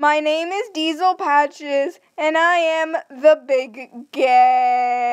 My name is Diesel Patches, and I am the big gay.